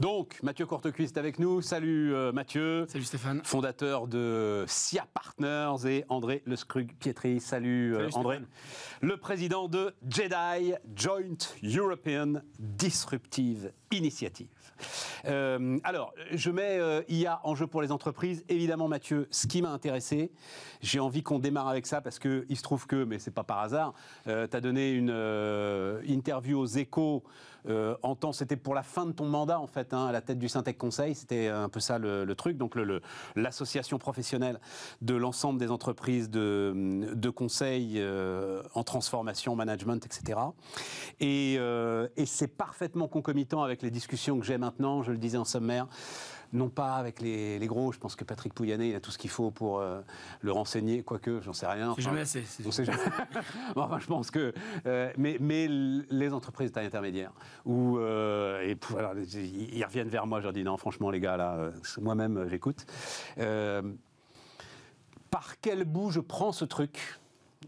Donc, Mathieu Courtecuisse est avec nous. Salut euh, Mathieu. Salut Stéphane. Fondateur de SIA Partners et André Le Scrug-Pietri. Salut, euh, André. Le président de JEDI, Joint European Disruptive Initiative. Euh, alors, je mets IA en jeu pour les entreprises. Évidemment, Mathieu, ce qui m'a intéressé, j'ai envie qu'on démarre avec ça parce qu'il se trouve que, mais c'est pas par hasard, tu as donné une interview aux échos temps, c'était pour la fin de ton mandat en fait Hein, à la tête du Syntec Conseil. C'était un peu ça le, truc. Donc l'association professionnelle de l'ensemble des entreprises de, de conseil euh, en transformation, management, etc. Euh, et, c'est parfaitement concomitant avec les discussions que j'ai maintenant, je le disais en sommaire, non pas avec les, gros, je pense que Patrick Pouyanné, il a tout ce qu'il faut pour euh, le renseigner, quoique, j'en sais rien. Enfin, jamais assez. enfin, je pense que... mais, mais les entreprises taille intermédiaire, où et, ils reviennent vers moi, je leur dis non, franchement, les gars, là, euh, moi-même, euh, j'écoute. Euh, par quel bout je prends ce truc,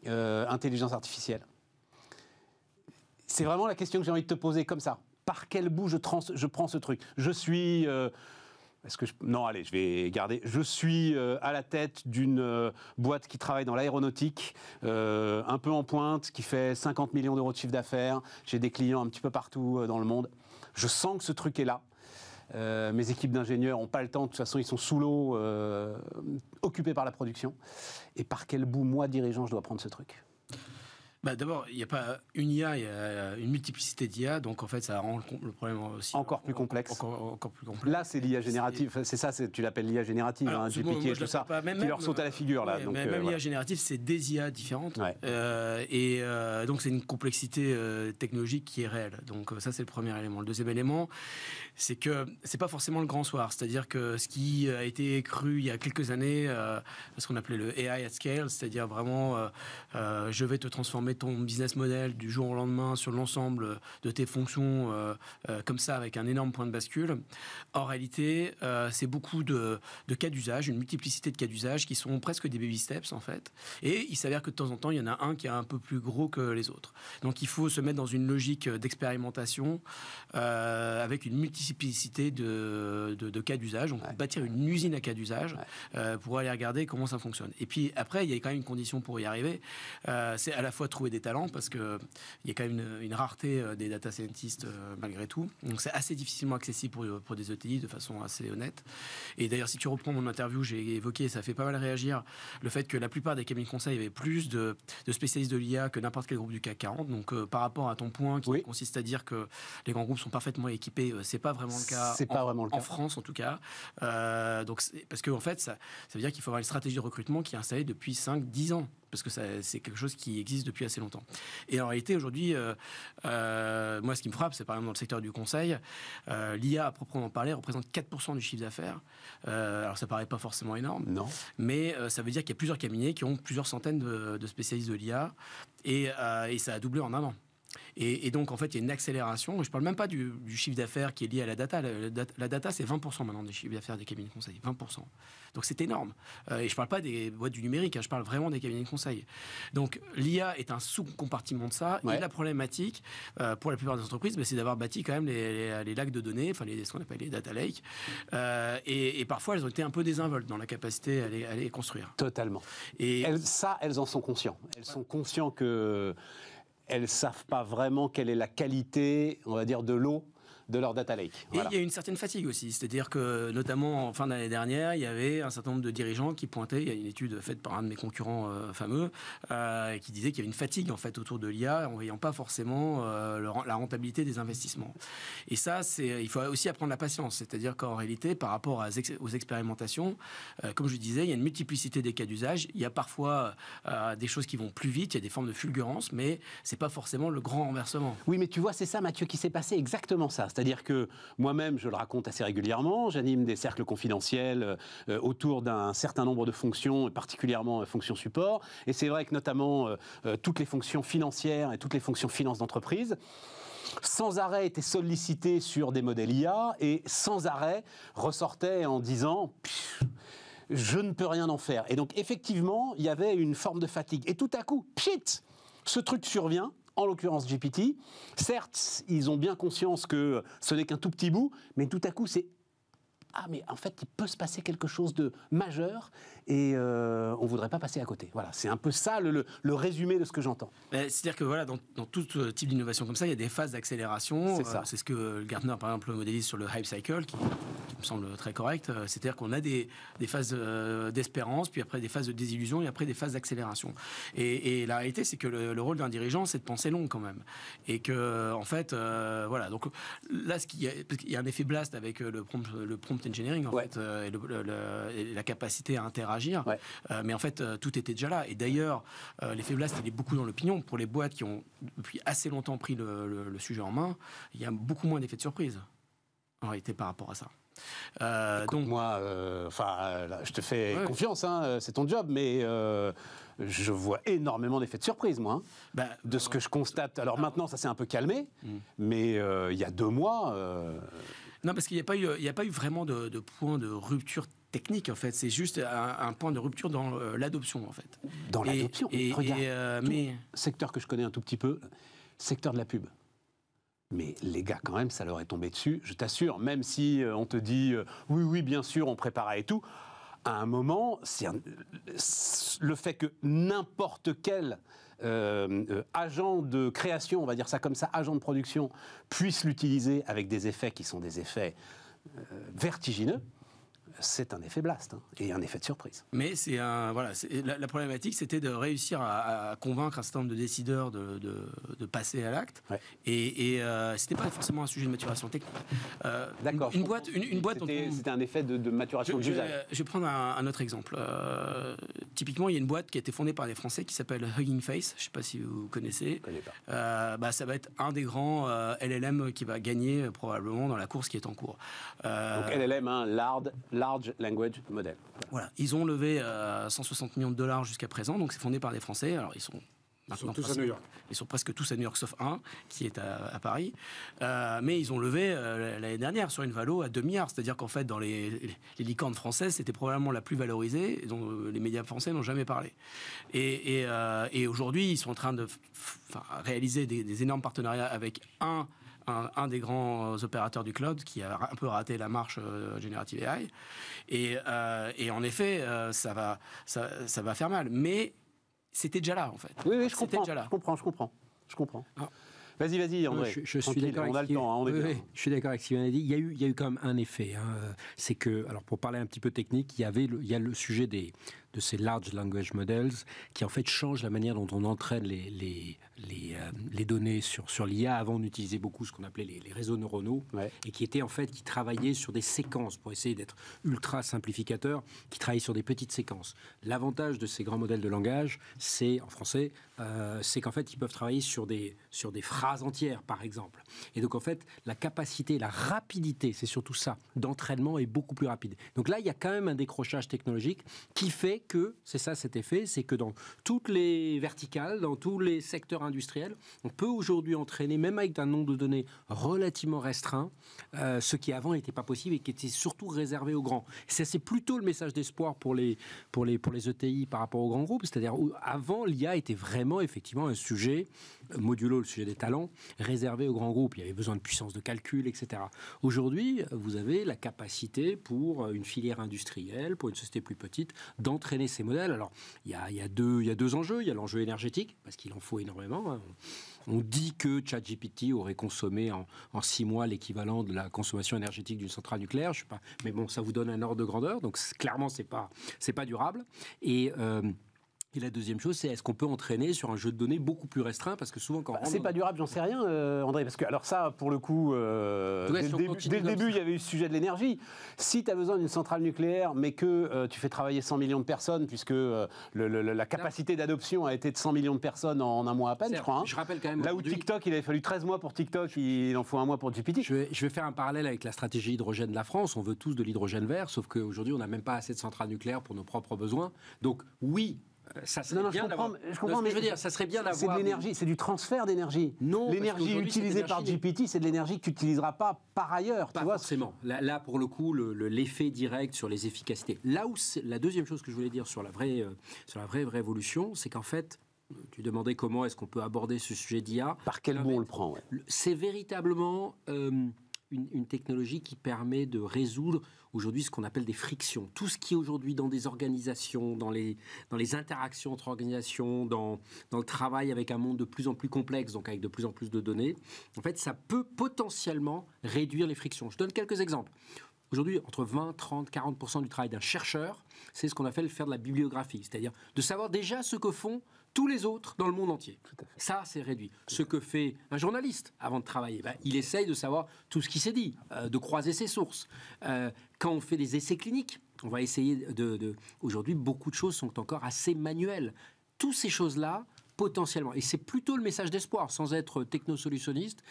intelligence artificielle? C'est vraiment la question que j'ai envie de te poser comme ça. Par quel bout je, je prends ce truc? Je suis. Est-ce que je... Non, allez, je vais garder. Je suis à la tête d'une boîte qui travaille dans l'aéronautique, un peu en pointe, qui fait 50 millions d'euros de chiffre d'affaires. J'ai des clients un petit peu partout dans le monde. Je sens que ce truc est là. Euh, mes équipes d'ingénieurs n'ont pas le temps, de toute façon, ils sont sous l'eau, euh, occupés par la production. Et par quel bout, moi, dirigeant, je dois prendre ce truc? Bah, D'abord, il n'y a pas une IA, il y a une multiplicité d'IA, donc en fait, ça rend le, problème aussi encore plus complexe. Encore, plus complexe. Là, c'est l'IA générative. C'est ça, tu l'appelles l'IA générative, hein, GPT et tout ça. même, qui leur saute à la figure là. donc, même, euh, l'IA générative, c'est des IA différentes, euh, et euh, donc c'est une complexité technologique qui est réelle. Donc ça, c'est le premier élément. Le deuxième élément, c'est que c'est pas forcément le grand soir. C'est-à-dire que ce qui a été cru il y a quelques années, ce qu'on appelait le AI at scale, c'est-à-dire vraiment, je vais te transformer ton business model du jour au lendemain sur l'ensemble de tes fonctions euh, euh, comme ça avec un énorme point de bascule. En réalité, euh, c'est beaucoup de, cas d'usage, une multiplicité de cas d'usage qui sont presque des baby steps en fait. Et il s'avère que de temps en temps, il y en a un qui est un peu plus gros que les autres. Donc il faut se mettre dans une logique d'expérimentation avec une multiplicité de, de, cas d'usage. Donc bâtir une usine à cas d'usage pour aller regarder comment ça fonctionne. Et puis après, il y a quand même une condition pour y arriver. c'est à la fois trouver des talents parce qu'il y a quand même une, rareté euh, des data scientists euh, malgré tout. Donc c'est assez difficilement accessible pour, pour des ETI de façon assez honnête. Et d'ailleurs, si tu reprends mon interview, j'ai évoqué, ça fait pas mal réagir, le fait que la plupart des cabinets de conseil avaient plus de, spécialistes de l'IA que n'importe quel groupe du CAC 40. Donc euh, par rapport à ton point qui consiste à dire que les grands groupes sont parfaitement équipés, c'est pas vraiment le cas. C'est pas vraiment le cas. En France en tout cas. donc parce que en fait, ça, ça veut dire qu'il faut avoir une stratégie de recrutement qui est installée depuis 5-10 ans parce que c'est quelque chose qui existe depuis assez longtemps. Et en réalité, aujourd'hui, euh, euh, moi, ce qui me frappe, c'est par exemple dans le secteur du conseil, euh, l'IA à proprement parler représente 4% du chiffre d'affaires. alors, ça paraît pas forcément énorme, non. mais ça veut dire qu'il y a plusieurs cabinets qui ont plusieurs centaines de, spécialistes de l'IA, et, et ça a doublé en un an. Et, donc, en fait, il y a une accélération. Je ne parle même pas du, chiffre d'affaires qui est lié à la data. La, data, c'est 20% maintenant des chiffres d'affaires des cabinets de conseil. 20%. Donc, c'est énorme. Euh, et je ne parle pas des boîtes du numérique, hein, je parle vraiment des cabinets de conseil. Donc, l'IA est un sous-compartiment de ça. Et la problématique, euh, pour la plupart des entreprises, bah, c'est d'avoir bâti quand même les, lacs de données, enfin, les, ce qu'on appelle les data lakes. Euh, et, parfois, elles ont été un peu désinvoltes dans la capacité à les, à les construire. Totalement. Et ça, elles en sont conscientes. Elles sont conscientes que elles savent pas vraiment quelle est la qualité, on va dire, de l'eau de leur data lake. Et il y a une certaine fatigue aussi, c'est-à-dire que notamment en fin d'année dernière, il y avait un certain nombre de dirigeants qui pointaient, il y a une étude faite par un de mes concurrents euh, fameux, euh, qui disait qu'il y avait une fatigue en fait autour de l'IA en voyant pas forcément euh, la rentabilité des investissements. Et ça, c'est, il faut aussi apprendre la patience, c'est-à-dire qu'en réalité, par rapport aux expérimentations, comme je disais, il y a une multiplicité des cas d'usage. Il y a parfois des choses qui vont plus vite, il y a des formes de fulgurance, mais c'est pas forcément le grand renversement. Oui, mais tu vois, c'est ça, Mathieu, qui s'est passé exactement ça. C'est-à-dire que moi-même, je le raconte assez régulièrement, j'anime des cercles confidentiels euh, autour d'un certain nombre de fonctions, particulièrement euh, fonctions support. Et c'est vrai que notamment euh, toutes les fonctions financières et toutes les fonctions finance d'entreprise, sans arrêt étaient sollicitées sur des modèles IA et sans arrêt ressortaient en disant je ne peux rien en faire. Et donc effectivement, il y avait une forme de fatigue. Et tout à coup, pchit, ce truc survient en l'occurrence GPT. Certes, ils ont bien conscience que ce n'est qu'un tout petit bout, mais tout à coup, c'est ah mais en fait il peut se passer quelque chose de majeur et euh, on voudrait pas passer à côté. Voilà, c'est un peu ça le, résumé de ce que j'entends. C'est-à-dire que voilà, dans, tout euh, type d'innovation comme ça, il y a des phases d'accélération. C'est euh, ce que Gartner, par exemple, modélise sur le hype cycle, qui, me semble très correct. C'est-à-dire qu'on a des, phases d'espérance, puis après des phases de désillusion, et après des phases d'accélération. Et, la réalité, c'est que le, rôle d'un dirigeant, c'est de penser long quand même. Et que, en fait, voilà. Donc là, ce qui il y a un effet blast avec le prompt, le prompt engineering, en fait, et, la capacité à interagir agir. Euh, mais en fait, euh, tout était déjà là. Et d'ailleurs, euh, l'effet Blast, il est beaucoup dans l'opinion. Pour les boîtes qui ont depuis assez longtemps pris le, sujet en main, il y a beaucoup moins d'effets de surprise, en réalité, par rapport à ça. donc moi, enfin, je te fais confiance, hein, c'est ton job, mais je vois énormément d'effets de surprise, moi, hein, bah, de ce que je constate. Alors maintenant, ça s'est un peu calmé, hmm. mais il y a deux mois. Non, parce qu'il n'y a, pas eu, a pas eu vraiment de, de point de rupture technique en fait, c'est juste un, point de rupture dans euh, l'adoption en fait. Dans l'adoption. Et, euh, mais secteur que je connais un tout petit peu, secteur de la pub. Mais les gars, quand même, ça leur est tombé dessus. Je t'assure, même si euh, on te dit oui, oui, bien sûr, on prépare et tout. À un moment, c'est le fait que n'importe quel agent de création, on va dire ça comme ça, agent de production, puisse l'utiliser avec des effets qui sont des effets vertigineux c'est un effet blast hein, et un effet de surprise. Mais c'est un voilà, la, problématique, c'était de réussir à, convaincre un certain nombre de décideurs de, de, passer à l'acte. Et, et euh, c'était pas forcément un sujet de maturation technique. Euh, D'accord. Une, boîte, une, boîte. C'était un effet de, maturation d'usage. Je, vais prendre un, autre exemple. Euh, typiquement, il y a une boîte qui a été fondée par des Français qui s'appelle Hugging Face. Je sais pas si vous connaissez. Je connais pas. bah, ça va être un des grands LLM qui va gagner probablement dans la course qui est en cours. Donc LLM, hein, large, Large Language Model. Voilà, ils ont levé 160 euh, millions de dollars jusqu'à présent, donc c'est fondé par des Français. Alors ils sont ils sont tous à New York. Ils sont presque tous à New York, sauf un qui est à, Paris. Euh, mais ils ont levé euh, l'année dernière sur une valo à 2 milliards. C'est-à-dire qu'en fait, dans les, licornes françaises, c'était probablement la plus valorisée, dont les médias français n'ont jamais parlé. Et, et, aujourd'hui, ils sont en train de réaliser des, des, énormes partenariats avec un un, des grands opérateurs du cloud qui a un peu raté la marche euh, générative AI. Et, euh, et en effet, euh, ça, va, ça, ça, va faire mal. Mais c'était déjà là, en fait. Oui, oui, je comprends. Déjà là. Je comprends, je comprends. Je comprends. Ah. Vas-y, vas-y, André. Je, je suis d'accord. On a le temps, hein, on est Je suis d'accord avec ce qu'il a dit. Il y a eu, il y a eu quand même un effet. Hein. C'est que, alors pour parler un petit peu technique, il y avait, il y a le sujet des, de ces large language models qui en fait changent la manière dont on entraîne les, les, les, euh, les données sur, sur l'IA. Avant, on utilisait beaucoup ce qu'on appelait les, réseaux neuronaux et qui étaient en fait, qui travaillaient sur des séquences pour essayer d'être ultra simplificateur, qui travaillaient sur des petites séquences. L'avantage de ces grands modèles de langage, c'est, en français, euh, c'est qu'en fait, ils peuvent travailler sur des, sur des phrases entières, par exemple. Et donc, en fait, la capacité, la rapidité, c'est surtout ça, d'entraînement est beaucoup plus rapide. Donc là, il y a quand même un décrochage technologique qui fait que, c'est ça cet effet, c'est que dans toutes les verticales, dans tous les secteurs industriels, on peut aujourd'hui entraîner, même avec un nombre de données relativement restreint, euh, ce qui avant n'était pas possible et qui était surtout réservé aux grands. C'est plutôt le message d'espoir pour les, pour, les, pour les ETI par rapport aux grands groupes, c'est-à-dire avant l'IA était vraiment effectivement un sujet modulo le sujet des talents, réservé aux grands groupes. Il y avait besoin de puissance de calcul, etc. Aujourd'hui, vous avez la capacité pour une filière industrielle, pour une société plus petite, d'entraîner ces modèles. Alors, il y, a, deux, y a deux enjeux. Il y a l'enjeu énergétique, parce qu'il en faut énormément. Hein. On dit que ChatGPT aurait consommé en, six mois l'équivalent de la consommation énergétique d'une centrale nucléaire. Je sais pas, mais bon, ça vous donne un ordre de grandeur. Donc clairement, c'est pas pas durable. Et euh, et la deuxième chose, c'est est-ce qu'on peut entraîner sur un jeu de données beaucoup plus restreint Parce que souvent, quand. Bah, c'est pas durable, j'en sais rien, euh, André. Parce que, alors, ça, pour le coup, euh, dès, le début, il y avait eu le sujet de l'énergie. Si tu as besoin d'une centrale nucléaire, mais que euh, tu fais travailler 100 millions de personnes, puisque la capacité d'adoption a été de 100 millions de personnes en, un mois à peine, je crois. Hein. Je rappelle quand même. Là où TikTok, il avait fallu 13 mois pour TikTok, il en faut un mois pour GPT. Je vais, je vais faire un parallèle avec la stratégie hydrogène de la France. On veut tous de l'hydrogène vert, sauf qu'aujourd'hui, on n'a même pas assez de centrales nucléaires pour nos propres besoins. Donc, oui, ça serait non, bien je comprends, je comprends mais je veux dire, ça serait bien d'avoir. C'est de l'énergie, c'est du transfert d'énergie. Non, l'énergie utilisée par GPT, c'est de l'énergie que tu n'utiliseras pas par ailleurs. Pas tu vois forcément. Là, pour le coup, l'effet direct sur les efficacités. Là où la deuxième chose que je voulais dire sur la vraie, euh, sur la vraie révolution, c'est qu'en fait, tu demandais comment est-ce qu'on peut aborder ce sujet d'IA. Par quel bout on le prend C'est véritablement une, technologie qui permet de résoudre aujourd'hui ce qu'on appelle des frictions. Tout ce qui est aujourd'hui dans des organisations, dans les, dans les interactions entre organisations, dans, dans le travail avec un monde de plus en plus complexe, donc avec de plus en plus de données, en fait, ça peut potentiellement réduire les frictions. Je donne quelques exemples. Aujourd'hui, entre 20, 30, 40 du travail d'un chercheur, c'est ce qu'on appelle faire de la bibliographie, c'est-à-dire de savoir déjà ce que font tous les autres dans le monde entier. Ça, c'est réduit. Ce que fait un journaliste avant de travailler, ben, il essaye de savoir tout ce qui s'est dit, euh, de croiser ses sources. Euh, quand on fait des essais cliniques, on va essayer de... de... Aujourd'hui, beaucoup de choses sont encore assez manuelles. Toutes ces choses-là, potentiellement, et c'est plutôt le message d'espoir, sans être technosolutionniste,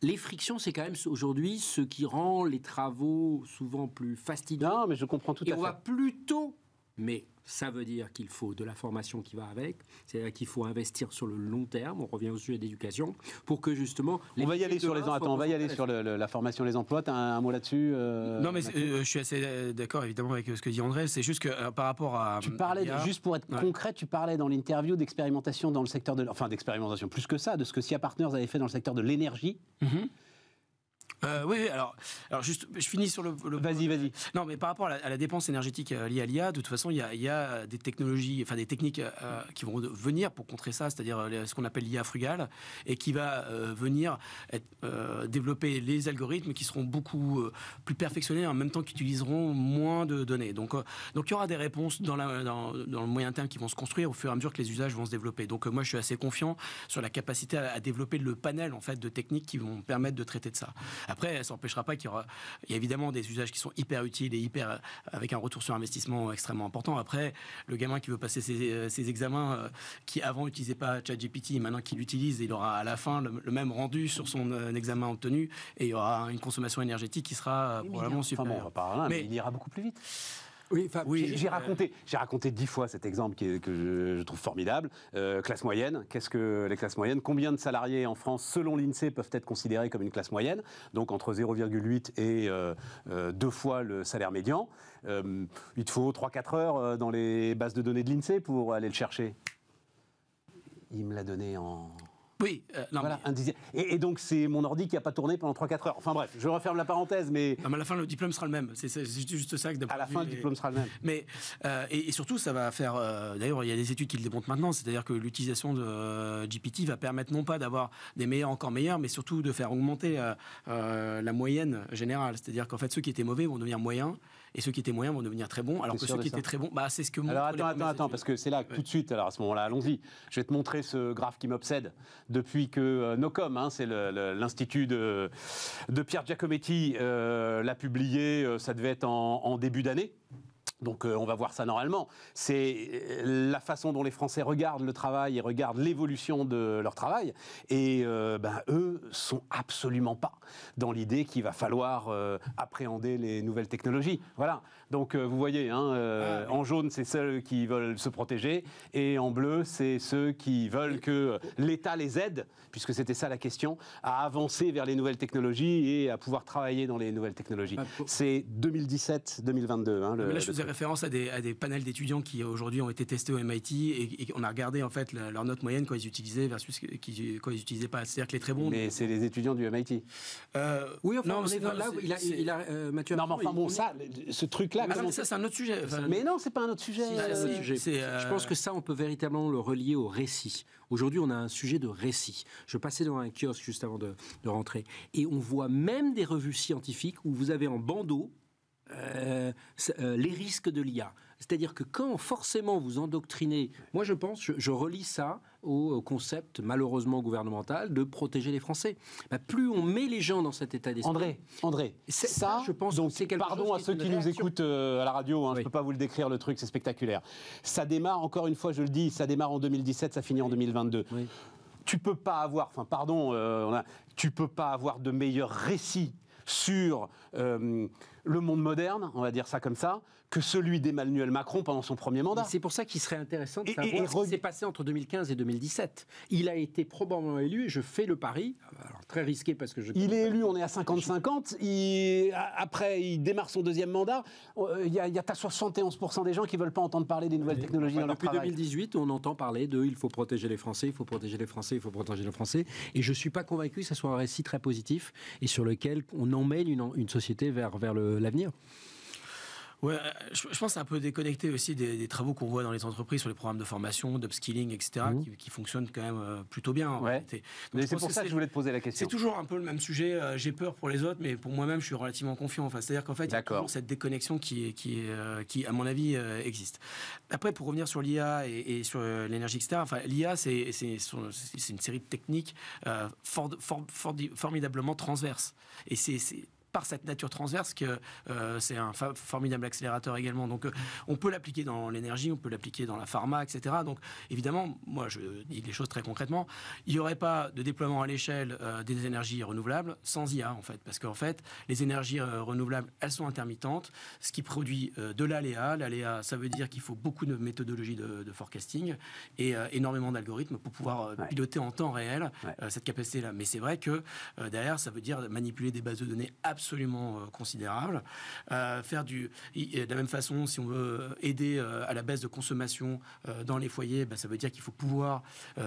les frictions, c'est quand même aujourd'hui ce qui rend les travaux souvent plus fastidieux. Non, mais je comprends tout à fait. Et on va plutôt, mais ça veut dire qu'il faut de la formation qui va avec, c'est-à-dire qu'il faut investir sur le long terme, on revient au sujet d'éducation, pour que justement... On va y aller sur les on va y aller sur la formation, les emplois, tu as un, mot là-dessus euh, Non mais euh, je suis assez euh, d'accord évidemment avec ce que dit André, c'est juste que par rapport à... Tu parlais, juste pour être concret, tu parlais dans l'interview d'expérimentation dans le secteur de... Enfin d'expérimentation, plus que ça, de ce que SIA Partners avait fait dans le secteur de l'énergie. Mm-hmm. Euh, oui, alors, alors juste, je finis sur le. vas-y, vas-y. Non, mais par rapport à la, dépense énergétique euh, liée à l'IA, de toute façon, il y, a, des technologies, enfin des techniques euh, qui vont venir pour contrer ça, c'est-à-dire ce qu'on appelle l'IA frugale, et qui va venir développer les algorithmes qui seront beaucoup plus perfectionnés en même temps qu'utiliseront moins de données. Donc, donc il y aura des réponses dans, la, dans, le moyen terme qui vont se construire au fur et à mesure que les usages vont se développer. Donc moi, je suis assez confiant sur la capacité à, à développer le panel en fait de techniques qui vont permettre de traiter de ça. Après, ça n'empêchera pas qu'il y aura il y a évidemment des usages qui sont hyper utiles et hyper avec un retour sur investissement extrêmement important. Après, le gamin qui veut passer ses, euh, examens, euh, qui avant n'utilisait pas ChatGPT, maintenant qu'il l'utilise, il aura à la fin le, même rendu sur son euh, examen obtenu et il y aura une consommation énergétique qui sera probablement supérieure. mais il ira beaucoup plus vite. Oui, oui j'ai raconté, j'ai raconté dix fois cet exemple qui que je, trouve formidable. Euh, classe moyenne, qu'est-ce que les classes moyennes? Combien de salariés en France, selon l'INSEE, peuvent être considérés comme une classe moyenne? Donc entre 0,8 et euh, euh, deux fois le salaire médian. il te faut 3-4 heures dans les bases de données de l'INSEE pour aller le chercher? Il me l'a donné en oui, euh, voilà, un et, donc c'est mon ordi qui n'a pas tourné pendant 3-4 heures. Enfin bref, je referme la parenthèse, mais... à la fin, le diplôme sera le même. C'est juste ça que À la fin, le diplôme sera le même. Mais, euh, et, surtout, ça va faire... Euh, d'ailleurs, il y a des études qui le démontrent maintenant, c'est-à-dire que l'utilisation de GPT va permettre non pas d'avoir des meilleurs encore meilleurs, mais surtout de faire augmenter la moyenne générale. C'est-à-dire qu'en fait, ceux qui étaient mauvais vont devenir moyens, et ceux qui étaient moyens vont devenir très bons, alors que ceux qui étaient très bons, bah, c'est ce que Alors attends, attends, attends, parce que c'est là, tout de suite, alors à ce moment-là, allons-y. Je vais te montrer ce graphe qui m'obsède depuis que euh, Nocom, hein, c'est l'institut de, Pierre Giacometti, euh, l'a publié, euh, ça devait être en début d'année. Donc euh, on va voir ça normalement. C'est euh, la façon dont les Français regardent le travail et regardent l'évolution de leur travail. Et euh, ben, eux sont absolument pas dans l'idée qu'il va falloir appréhender les nouvelles technologies. Voilà. Donc vous voyez, hein, ah, en jaune c'est ceux qui veulent se protéger et en bleu c'est ceux qui veulent que l'État les aide, puisque c'était ça la question, à avancer vers les nouvelles technologies et à pouvoir travailler dans les nouvelles technologies. Ah, c'est 2017-2022. Hein, référence à des, à des panels d'étudiants qui aujourd'hui ont été testés au MIT et, on a regardé en fait leur note moyenne quand ils utilisaient versus qui, quand ils n'utilisaient pas. C'est-à-dire que les très bons. Mais c'est les étudiants du MIT. Euh, oui, enfin, non, on là, il a, il a euh, Mathieu. Non, mais enfin bon, ça, ce truc-là. Mais ça, c'est un autre sujet. mais non, c'est pas un autre sujet. Je pense que ça, on peut véritablement le relier au récit. Aujourd'hui, on a un sujet de récit. Je passais dans un kiosque juste avant de, de rentrer et on voit même des revues scientifiques où vous avez en bandeau euh, euh, les risques de l'IA. C'est-à-dire que quand forcément vous endoctrinez, moi je pense, je, relis ça au, concept malheureusement gouvernemental de protéger les Français. Bah, plus on met les gens dans cet état d'esprit. André, André, ça, je pense. Donc, pardon à ceux qui, nous écoutent euh, à la radio, hein, je ne peux pas vous le décrire le truc, c'est spectaculaire. Ça démarre, encore une fois, je le dis, ça démarre en 2017, ça finit en 2022. Tu peux pas avoir, enfin pardon, tu peux pas avoir de meilleur récit sur le monde moderne, on va dire ça comme ça, que celui d'Emmanuel Macron pendant son premier mandat. C'est pour ça qu'il serait intéressant de savoir ce qui s'est passé entre 2015 et 2017. Il a été probablement élu, et je fais le pari, alors très risqué parce que je... Il est élu, on est à 50-50, après il démarre son deuxième mandat, euh, il y a, il y a 71% des gens qui ne veulent pas entendre parler des nouvelles technologies dans leur Depuis 2018, on entend parler de il faut protéger les Français, il faut protéger les Français, il faut protéger les Français, et je ne suis pas convaincu que ce soit un récit très positif et sur lequel on emmène une, une société vers, vers l'avenir. Ouais, euh, je, pense que c'est un peu déconnecté aussi des, travaux qu'on voit dans les entreprises sur les programmes de formation, d'upskilling, etc., mmh. qui, fonctionnent quand même euh, plutôt bien. Ouais. c'est pour ça que je voulais te poser la question. C'est toujours un peu le même sujet. Euh, j'ai peur pour les autres, mais pour moi-même, je suis relativement confiant. Enfin, c'est-à-dire qu'en fait, il y a toujours cette déconnexion qui, qui, qui, à mon avis, existe. Après, pour revenir sur l'IA et, sur l'énergie, etc., enfin, l'IA, c'est une série de techniques formidablement transverses. Et c'est par cette nature transverse que euh, c'est un formidable accélérateur également. Donc euh, on peut l'appliquer dans l'énergie, on peut l'appliquer dans la pharma, etc. Donc évidemment, moi je dis les choses très concrètement, il n'y aurait pas de déploiement à l'échelle euh, des énergies renouvelables sans IA en fait, parce qu'en fait les énergies renouvelables elles sont intermittentes, ce qui produit de l'aléa. L'aléa ça veut dire qu'il faut beaucoup de méthodologies de, forecasting et énormément d'algorithmes pour pouvoir piloter en temps réel cette capacité-là. Mais c'est vrai que derrière ça veut dire manipuler des bases de données absolument absolument euh, considérable. Euh, faire du, de la même façon, si on veut aider euh, à la baisse de consommation dans les foyers, bah, ça veut dire qu'il faut pouvoir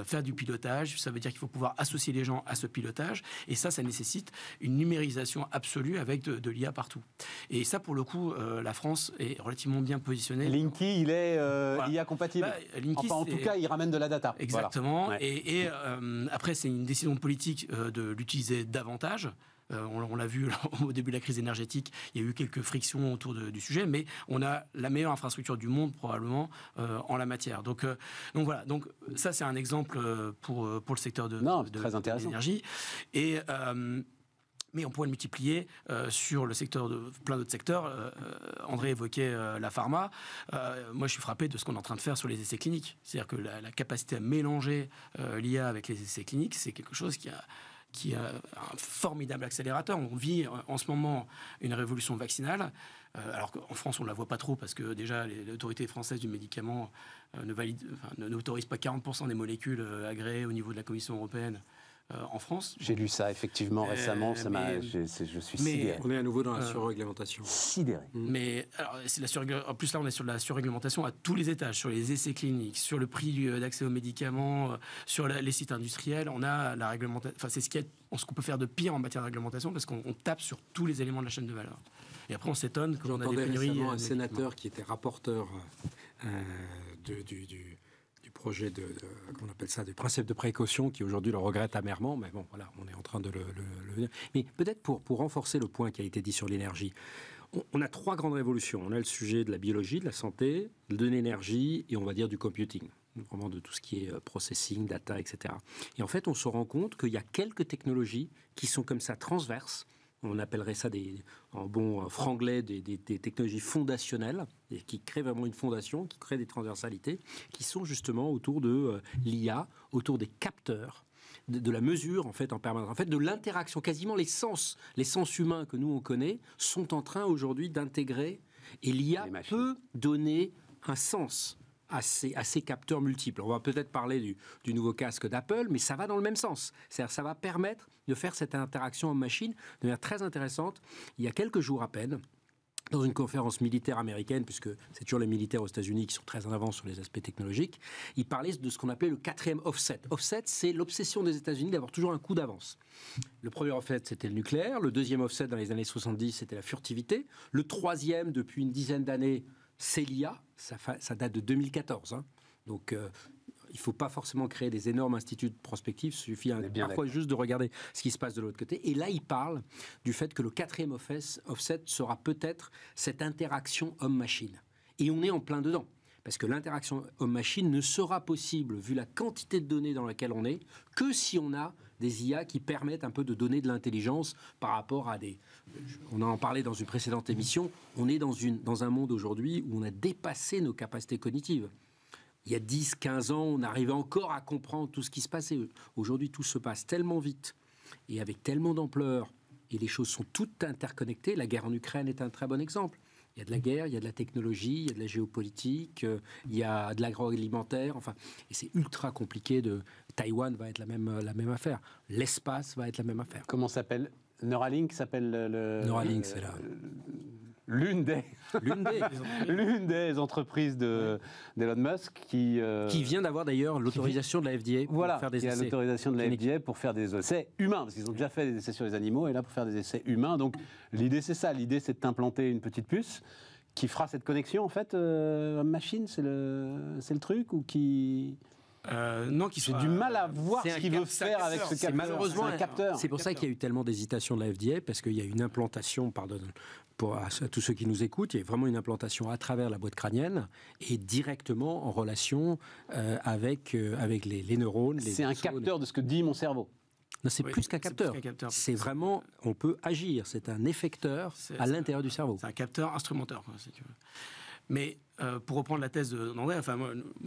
faire du pilotage, ça veut dire qu'il faut pouvoir associer les gens à ce pilotage, et ça, ça nécessite une numérisation absolue avec de, l'IA partout. Et ça, pour le coup, la France est relativement bien positionnée. Linky, il est IA compatible. Bah, Linky, enfin, en tout cas, il ramène de la data. Exactement. Et, après, c'est une décision politique de l'utiliser davantage. Euh, on, l'a vu au début de la crise énergétique, il y a eu quelques frictions autour du sujet, mais on a la meilleure infrastructure du monde probablement euh, en la matière. Donc, euh, donc voilà, donc ça c'est un exemple pour, pour le secteur de, l'énergie. Et mais on pourrait le multiplier sur le secteur de plein d'autres secteurs. André évoquait la pharma. moi, je suis frappé de ce qu'on est en train de faire sur les essais cliniques. C'est-à-dire que la, la, capacité à mélanger l'IA avec les essais cliniques, c'est quelque chose qui a qui est un formidable accélérateur. On vit en ce moment une révolution vaccinale, euh, alors qu'en France, on ne la voit pas trop parce que déjà, l'autorité française du médicament euh, ne valide, n'autorise pas 40% des molécules euh, agréées au niveau de la Commission européenne euh, en France. J'ai lu ça effectivement récemment, ça m'a, je, suis sidéré. On est à nouveau dans la euh, surréglementation. Sidéré. Mm. Mais alors, la en plus là, on est sur la surréglementation à tous les étages, sur les essais cliniques, sur le prix d'accès aux médicaments, euh, sur les sites industriels. On a la réglementation. Enfin, c'est ce qu'on peut faire de pire en matière de réglementation parce qu'on tape sur tous les éléments de la chaîne de valeur. Et après, on s'étonne quand on a des pénuries. un sénateur qui était rapporteur du projet de, qu'on appelle ça, des principes de précaution, qui aujourd'hui le regrette amèrement, mais bon, voilà, on est en train de le... le, Mais peut-être pour, pour renforcer le point qui a été dit sur l'énergie, on, a trois grandes révolutions. On a le sujet de la biologie, de la santé, de l'énergie et on va dire du computing vraiment de tout ce qui est euh, processing, data, etc. Et en fait, on se rend compte qu'il y a quelques technologies qui sont comme ça transverses, on appellerait ça des, en bon franglais des, technologies fondationnelles, et qui créent vraiment une fondation, qui créent des transversalités, qui sont justement autour de euh, l'IA, autour des capteurs, de, la mesure en fait en permanence, en fait de l'interaction. Quasiment les sens, les sens humains que nous on connaît, sont en train aujourd'hui d'intégrer, et l'IA peut donner un sens à ces, capteurs multiples. On va peut-être parler du, nouveau casque d'Apple, mais ça va dans le même sens. C'est-à-dire ça va permettre de faire cette interaction en machine de manière très intéressante. Il y a quelques jours à peine, dans une conférence militaire américaine, puisque c'est toujours les militaires aux États-Unis qui sont très en avance sur les aspects technologiques, ils parlaient de ce qu'on appelait le quatrième offset. Offset, c'est l'obsession des États-Unis d'avoir toujours un coup d'avance. Le premier offset, c'était le nucléaire. Le deuxième offset, dans les années 70, c'était la furtivité. Le troisième, depuis une dizaine d'années, c'est l'IA. Ça, ça, date de 2014. Hein. Donc, euh, il ne faut pas forcément créer des énormes instituts de prospective, il suffit parfois juste de regarder ce qui se passe de l'autre côté. Et là, il parle du fait que le quatrième offset sera peut-être cette interaction homme-machine. Et on est en plein dedans. Parce que l'interaction homme-machine ne sera possible, vu la quantité de données dans laquelle on est, que si on a des IA qui permettent un peu de donner de l'intelligence par rapport à des... On en parlait dans une précédente émission, on est dans, une, dans un monde aujourd'hui où on a dépassé nos capacités cognitives. Il y a 10, 15 ans, on arrivait encore à comprendre tout ce qui se passait. Aujourd'hui, tout se passe tellement vite et avec tellement d'ampleur et les choses sont toutes interconnectées. La guerre en Ukraine est un très bon exemple. Il y a de la guerre, il y a de la technologie, il y a de la géopolitique, euh, il y a de l'agroalimentaire, enfin, et c'est ultra compliqué de. Taïwan va être la même, la même affaire. L'espace va être la même affaire. Comment s'appelle? Neuralink s'appelle le. Neuralink, c'est là l'une des, l'une des, entreprises de, d'Elon Musk qui... Euh, qui vient d'avoir d'ailleurs l'autorisation de la FDA pour faire des essais. l'autorisation de la FDA pour faire des essais humains, parce qu'ils ont déjà fait des essais sur les animaux, et là pour faire des essais humains. Donc l'idée c'est ça, l'idée c'est d'implanter une petite puce qui fera cette connexion en fait, euh, machine, c'est le, c'est le truc, ou qui... Euh, non, qui J'ai du mal à voir ce qu'il veut faire avec ce capteur. Malheureusement, un capteur. C'est pour ça qu'il y a eu tellement d'hésitation de la FDA, parce qu'il y a une implantation, pardon, pour à, tous ceux qui nous écoutent, il y a vraiment une implantation à travers la boîte crânienne et directement en relation euh, avec, euh, avec les, neurones. C'est un capteur de ce que dit mon cerveau. Non, c'est plus qu'un capteur. C'est vraiment, on peut agir. C'est un effecteur à l'intérieur du cerveau. C'est un capteur instrumenteur, si tu veux. Mais euh, pour reprendre la thèse d'André, enfin,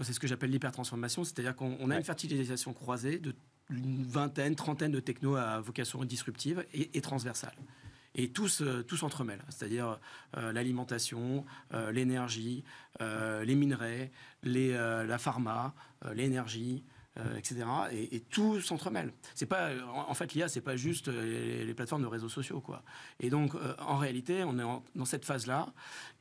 c'est ce que j'appelle l'hypertransformation, c'est-à-dire qu'on a une fertilisation croisée de une vingtaine, trentaine de technos à vocation disruptive et, et transversale et tous, euh, tous s'entremêlent, c'est-à-dire euh, l'alimentation, euh, l'énergie, les minerais, les, la pharma, l'énergie, etc. Et, tout s'entremêle. C'est pas, en, fait, l'IA, c'est pas juste les, plateformes de réseaux sociaux, quoi. Et donc, en réalité, on est dans cette phase-là,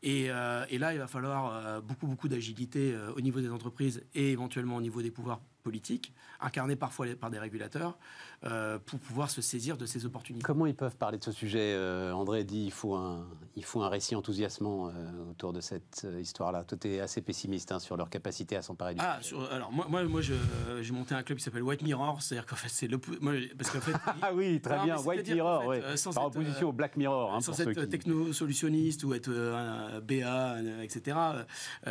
et, et, là, il va falloir beaucoup, beaucoup d'agilité au niveau des entreprises et éventuellement au niveau des pouvoirs politiques, incarnés parfois par des régulateurs, euh, pour pouvoir se saisir de ces opportunités. Comment ils peuvent parler de ce sujet euh, André dit il faut un, il faut un récit enthousiasmant euh, autour de cette histoire-là. Toi, tu es assez pessimiste hein, sur leur capacité à s'emparer du ah, alors moi, moi, moi j'ai monté un club qui s'appelle White Mirror, c'est-à-dire qu'en fait, c'est le. parce qu'en fait, ah oui, très bien, White Mirror, par opposition au Black Mirror. Hein, sans être techno-solutionniste ou être un BA, etc.,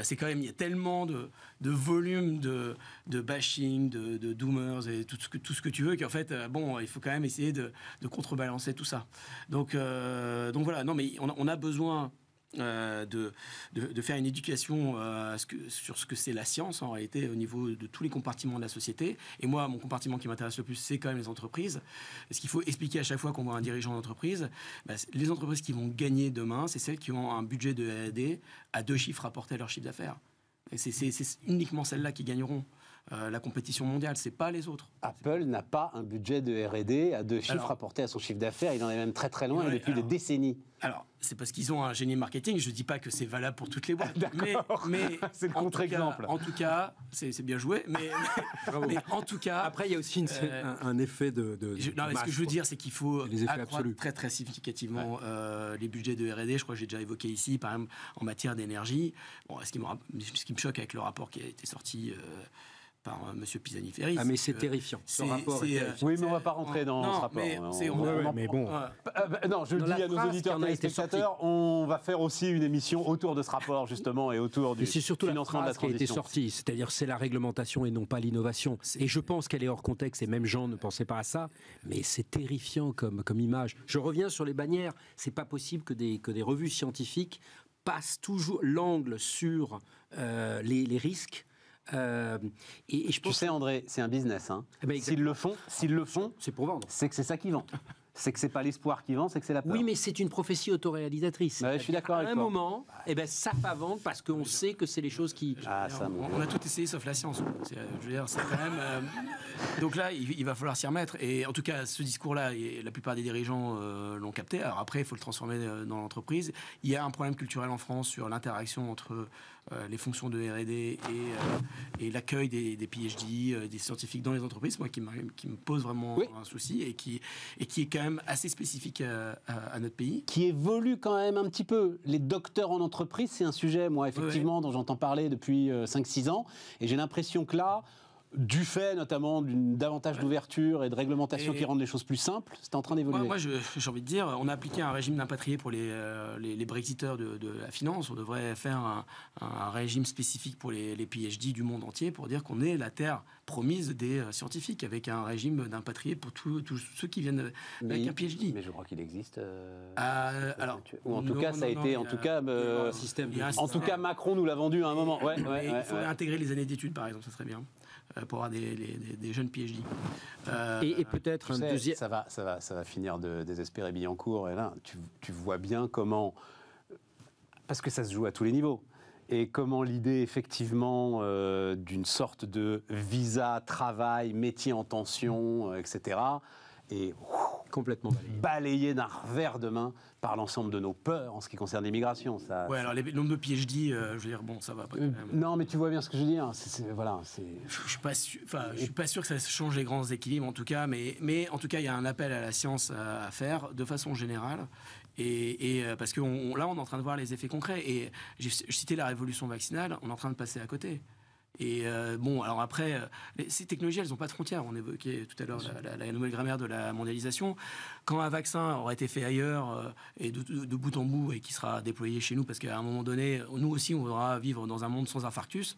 c'est quand même, il y a tellement de, de volume de, de bashing, de, doomers et tout ce que, tout ce que tu veux qu'en fait, euh, bon, il faut quand même essayer de, contrebalancer tout ça. Donc, euh, donc voilà, non, mais on a, besoin euh, de, de, faire une éducation sur ce que c'est la science en réalité au niveau de tous les compartiments de la société. Et moi, mon compartiment qui m'intéresse le plus, c'est quand même les entreprises. Ce qu'il faut expliquer à chaque fois qu'on voit un dirigeant d'entreprise, bah, les entreprises qui vont gagner demain, c'est celles qui ont un budget de R&D à deux chiffres rapportés à leur chiffre d'affaires. Et c'est uniquement celles-là qui gagneront. Euh, la compétition mondiale, c'est pas les autres. Apple n'a pas un budget de R&D à deux chiffres rapportés à son chiffre d'affaires. Il en est même très très loin depuis des décennies. Alors, c'est parce qu'ils ont un génie marketing. Je ne dis pas que c'est valable pour toutes les boîtes. mais, mais c'est le contre-exemple. En tout cas, c'est bien joué. Mais, en tout cas. Après, il y a aussi euh, un, effet de. non, ce que je veux dire, c'est qu'il faut accroître très très significativement euh, les budgets de R&D. Je crois que j'ai déjà évoqué ici, par exemple, en matière d'énergie. Bon, ce qui, me, ce qui me choque avec le rapport qui a été sorti par euh, M. Pisani-Ferry. Ah, mais c'est terrifiant. Ce rapport euh, oui, mais on ne va pas rentrer dans ce rapport. Mais, mais bon. Non, je le dis à nos auditeurs téléspectateurs, on va faire aussi une émission autour de ce rapport, justement, et autour du c'est surtout financement la de la transition. qui a été sortie, c'est-à-dire c'est la réglementation et non pas l'innovation. Et je pense qu'elle est hors contexte, et même Jean ne pensait pas à ça, mais c'est terrifiant comme, comme image. Je reviens sur les bannières. C'est pas possible que des, que des revues scientifiques passent toujours l'angle sur euh, les, les risques euh, et, je pense tu sais, André, c'est un business. Hein. Eh ben, s'ils le font, s'ils le font, c'est pour vendre. C'est que c'est ça qui vend. c'est que c'est pas l'espoir qui vend, c'est que c'est la peur. Oui, mais c'est une prophétie autoréalisatrice. je suis d'accord avec toi. À un moment, eh ben, ça va vendre parce qu'on sait que c'est les choses qui. Ah, ça, on, a tout essayé sauf la science. Je veux dire, c'est quand même. Euh, donc là, il, va falloir s'y remettre. Et en tout cas, ce discours-là, la plupart des dirigeants euh, l'ont capté. Alors après, il faut le transformer dans l'entreprise. Il y a un problème culturel en France sur l'interaction entre euh, les fonctions de R&D et, euh, et l'accueil des, des, PhD, euh, des scientifiques dans les entreprises, moi qui, qui me pose vraiment un souci et qui, et qui est quand même assez spécifique à, notre pays. Qui évolue quand même un petit peu. Les docteurs en entreprise, c'est un sujet, moi, effectivement, dont j'entends parler depuis 5-6 ans. Et j'ai l'impression que là, du fait notamment d'une davantage d'ouverture et de réglementation qui rendent les choses plus simples, c'est en train d'évoluer. Moi, j'ai envie de dire, on a appliqué un régime d'impatrié pour les, euh, les, Brexiteurs de, la finance. On devrait faire un, régime spécifique pour les, les, PhD du monde entier pour dire qu'on est la terre promise des euh, scientifiques avec un régime d'impatrié pour tous ceux qui viennent avec un PhD. Mais je crois qu'il existe. Euh, ah, alors, ou en tout cas, ça a été, en tout cas, en tout cas, Macron nous l'a vendu à un moment. il faudrait intégrer les années d'études, par exemple, ça serait bien. Pour avoir des, jeunes PhD. et, peut-être un deuxième. Ça va, ça, va, ça va finir de désespérer Billancourt. Et là, tu, tu vois bien comment. Parce que ça se joue à tous les niveaux et comment l'idée effectivement euh, d'une sorte de visa, travail, métier en tension, euh, etc., est complètement balayé, d'un revers de main par l'ensemble de nos peurs en ce qui concerne l'immigration. Ça, ouais, alors les nombre de PhD, euh, je veux dire, bon, ça va pas. non, mais tu vois bien ce que je veux dire. voilà, je suis pas sûr, enfin, je suis pas sûr que ça change les grands équilibres en tout cas, mais, mais en tout cas, il y a un appel à la science à faire de façon générale. Et, et, euh, parce que là, on est en train de voir les effets concrets. Et j'ai cité la révolution vaccinale, on est en train de passer à côté. Et euh, bon, alors après, euh, ces technologies, elles n'ont pas de frontières. On évoquait tout à l'heure la, nouvelle grammaire de la mondialisation. Quand un vaccin aura été fait ailleurs et de, de, bout en bout et qui sera déployé chez nous, parce qu'à un moment donné, nous aussi, on voudra vivre dans un monde sans infarctus.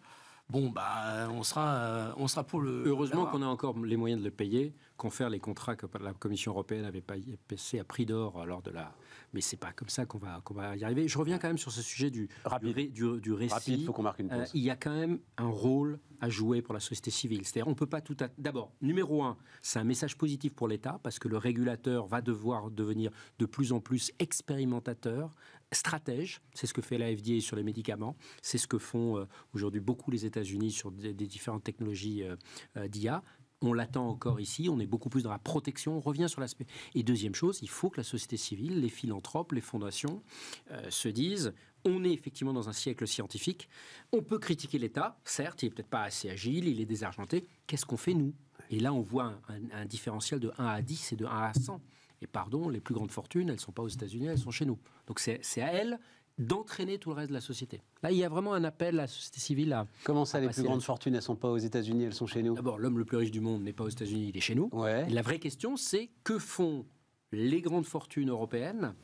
Bon, bah, on sera, on sera pour le. Heureusement qu'on a encore les moyens de le payer, qu'on fait les contrats que la Commission européenne avait pas passé à prix d'or lors de la mais c'est pas comme ça qu'on va, qu'on va y arriver. Je reviens quand même sur ce sujet du, Rapide. du, du, récit. Rapide, faut qu'on marque une pause. il y a quand même un rôle à jouer pour la société civile. C'est-à-dire, on peut pas tout. D'abord, numéro un, c'est un message positif pour l'État parce que le régulateur va devoir devenir de plus en plus expérimentateur, stratège. C'est ce que fait la FDA sur les médicaments. C'est ce que font euh, aujourd'hui beaucoup les États-Unis sur des, différentes technologies euh, euh, d'IA on l'attend encore ici, on est beaucoup plus dans la protection, on revient sur l'aspect. Et deuxième chose, il faut que la société civile, les philanthropes, les fondations euh, se disent, on est effectivement dans un siècle scientifique, on peut critiquer l'État, certes, il n'est peut-être pas assez agile, il est désargenté, qu'est-ce qu'on fait nous? Et là, on voit un, différentiel de 1 à 10 et de 1 à 100. Et pardon, les plus grandes fortunes, elles ne sont pas aux États-Unis, elles sont chez nous. Donc c'est à elles d'entraîner tout le reste de la société. Là, il y a vraiment un appel à la société civile à. Comment ça, les plus grandes fortunes, elles ne sont pas aux États-Unis, elles sont chez nous? D'abord, l'homme le plus riche du monde n'est pas aux États-Unis, il est chez nous. Ouais. La vraie question, c'est que font les grandes fortunes européennes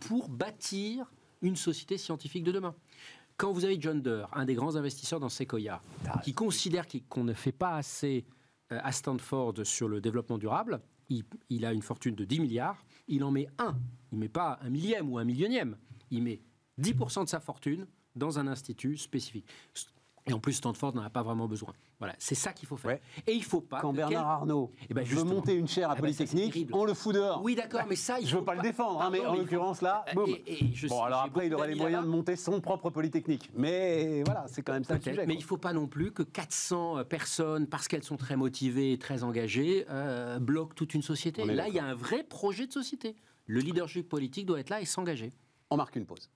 pour bâtir une société scientifique de demain? Quand vous avez John Doerr, un des grands investisseurs dans Sequoia, ah, qui considère qu'on ne fait pas assez euh, à Stanford sur le développement durable, il, il a une fortune de 10 milliards, il en met un. Il ne met pas un millième ou un millionième. Il met 10% de sa fortune dans un institut spécifique. Et en plus, Stanford n'en a pas vraiment besoin. Voilà, c'est ça qu'il faut faire. Et il faut pas. Quand Bernard Arnault eh ben veut monter une chaire à ah ben Polytechnique, on le fout dehors. Oui, d'accord, mais ça, il Je veux pas, le défendre, hein, mais en l'occurrence là, boum. bon, alors après, il aurait les moyens de monter son propre Polytechnique. Mais voilà, c'est quand même ça le sujet. Mais il faut pas non plus que 400 personnes, parce qu'elles sont très motivées et très engagées, euh, bloquent toute une société. Là, il y a un vrai projet de société. Le leadership politique doit être là et s'engager. On marque une pause.